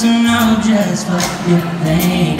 to know just what you think.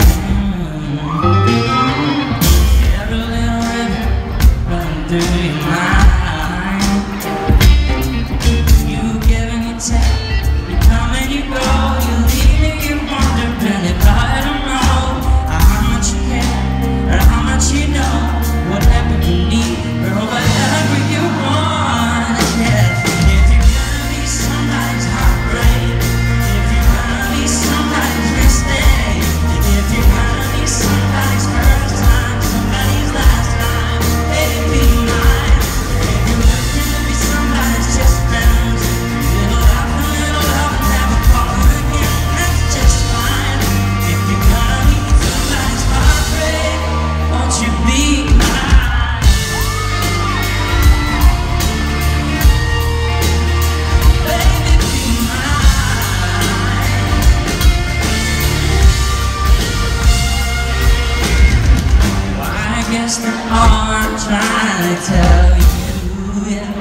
I'm trying to tell you. Yeah.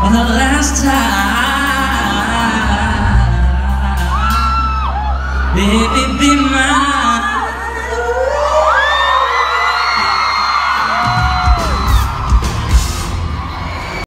For the last time. Baby, be mine.